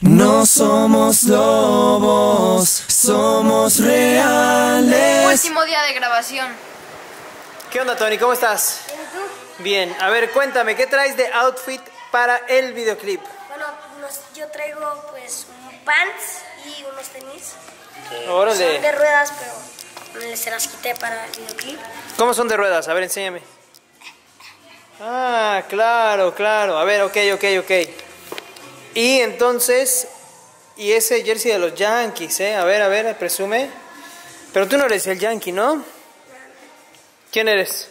No somos lobos, somos reales. Último día de grabación. ¿Qué onda, Tony? ¿Cómo estás? Bien, a ver, cuéntame, ¿qué traes de outfit para el videoclip? Bueno, unos- yo traigo pues un pants y unos tenis. que Órale. Son de ruedas, pero se las quité para el videoclip. ¿Cómo son de ruedas? A ver, enséñame. Ah, claro, claro. A ver, ok, ok, ok. Y entonces, y ese jersey de los Yankees, ¿eh? A ver, a ver, presume. Pero tú no eres el Yankee, ¿no? ¿Quién eres?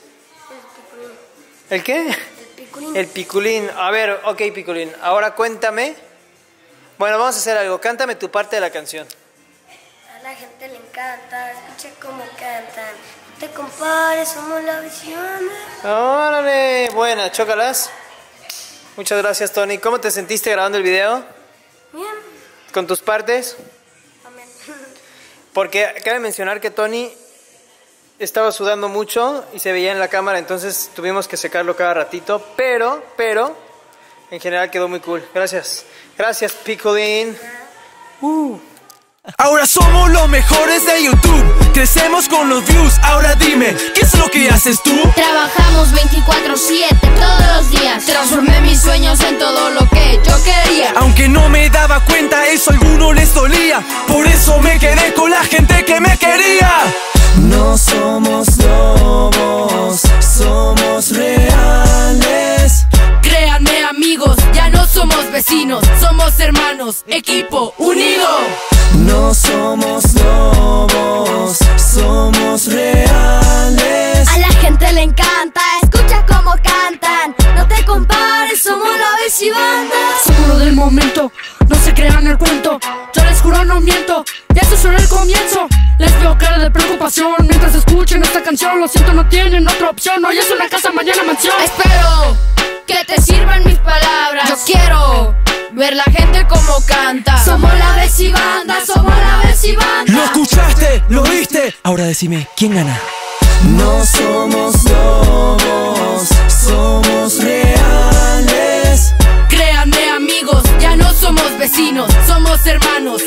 ¿El qué? El piculín. El Piculín. A ver, ok, Piculín. Ahora cuéntame. Bueno, vamos a hacer algo. Cántame tu parte de la canción. A la gente le encanta, escucha cómo cantan. No te compares, somos la visión. Órale, buena, chócalas. Muchas gracias, Tony. ¿Cómo te sentiste grabando el video? Bien. ¿Con tus partes? Amén. Porque cabe mencionar que Tony estaba sudando mucho y se veía en la cámara, entonces tuvimos que secarlo cada ratito, pero, pero, en general quedó muy cool. Gracias. Gracias, Picolín. Ahora somos los mejores de YouTube. Crecemos con los views. Ahora dime, ¿qué es lo que haces tú? Trabajamos 24-7 todos los días. Transformé mis sueños en todo lo que yo quería. Aunque no me daba cuenta, eso a alguno les dolía. Por eso me quedé con la gente que me quería. No somos lobos, somos reales. Créanme amigos, ya no somos vecinos, somos hermanos, equipo unido. No somos lobos, somos reales. A la gente le encanta, escucha cómo cantan. No te compares, somos la bici banda. Seguro del momento, no se crean el cuento. Yo les juro no miento, y eso solo el comienzo. Les veo cara de preocupación mientras escuchen esta canción. Lo siento, no tienen otra opción. Hoy es una casa, mañana mansión. Espero que te sirvan mis palabras. Lo escuchaste, lo viste. Ahora decime, ¿quién gana? No somos lobos, somos reales. Créanme amigos, ya no somos vecinos, somos hermanos.